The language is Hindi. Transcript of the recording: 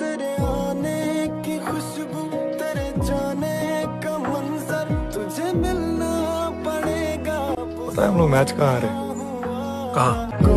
तेरे आने की खुशबू तेरे जाने का मंजर तुझे मिलना पड़ेगा। पता है हम लोग मैच कहाँ आ रहे हैं कहाँ?